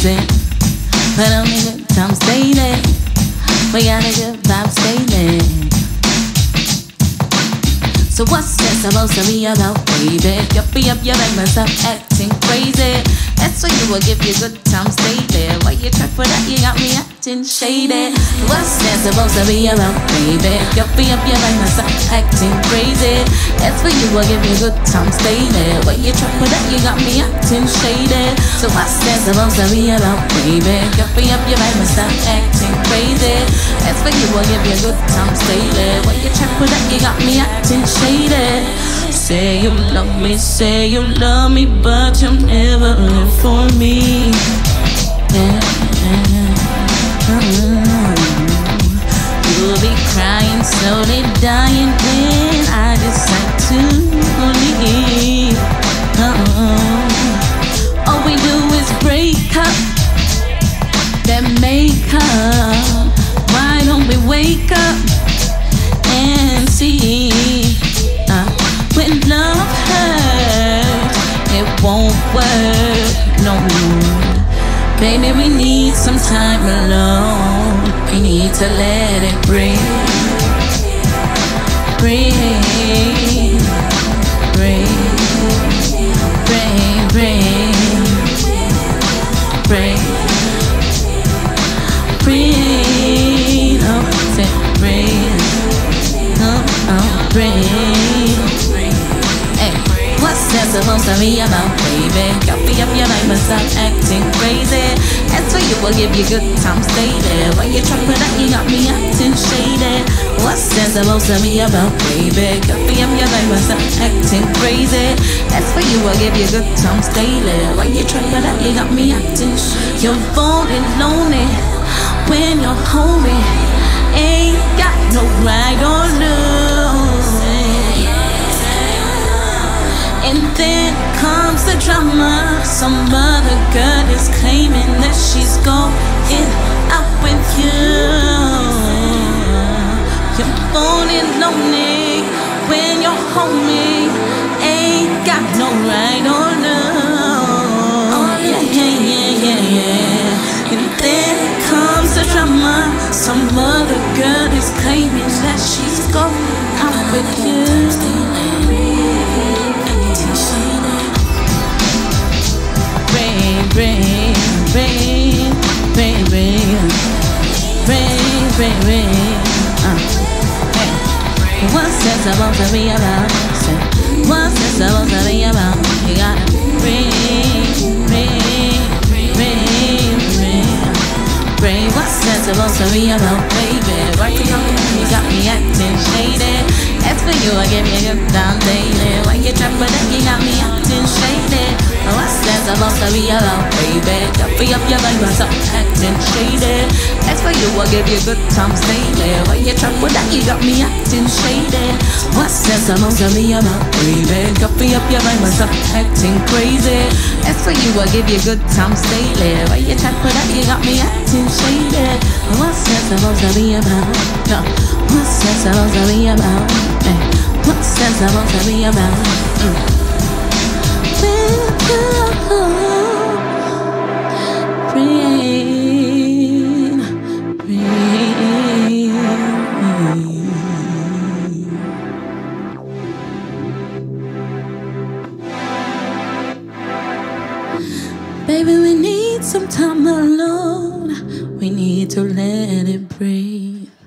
crazy. But good times daily. We got a good vibes daily. So what's this supposed to be about, baby? Yuppie up your back, stop acting crazy. That's why you will give you good times daily. Why you try for that? You got me acting shady. What's that supposed to be about, baby? Yuppie up your back, stop acting crazy. That's why you will give you good times daily. Why you try for that? You got me acting shady. So what's that supposed to be about, baby? Yuppie up your back, stop acting crazy. That's why you will give you good times daily. Why you try for that? You got me acting shady. Say you love me, say you love me, but you never live for me. You'll be crying, slowly dying when I decide to leave. Uh-uh. All we do is break up, then make up. Why don't we wake up and see? Won't work no more. Baby, we need some time alone. We need to let it breathe. Breathe. What's that supposed to be about, baby? Copy up your life and stop acting crazy. That's why you will give you good times daily. Why you try for that? You got me acting shady. What's that supposed to be about, baby? Copy up your life and stop acting crazy. That's why you will give you good times daily. Why you try for that? You got me acting shady. You're falling lonely when you're homie. Ain't got no right Some other girl is claiming that she's going out with you. You're falling lonely when your homie ain't got no right or love. Yeah, yeah, yeah, yeah, yeah. And then comes the drama. Some other girl is claiming that she's going out with you. Rain, rain. Uh, hey. What's that supposed to be about? What's that supposed to be about? You gotta rain. What's that supposed to be about, baby? You got me acting shady. For you, I you a you? You got me acting. To be about, baby? Coffee up your life, stop acting shady. That's for you, I give you good times daily. Why you for that? You got me acting shady. What's that supposed to be about, baby? Coffee up your life, stop acting crazy. That's for you, I give you good times daily. Why you for that? You got me acting shady. What's that supposed to be about? No. What's that supposed to be about? Hey. What's that supposed to be about? Mm. Baby, we need some time alone. We need to let it breathe.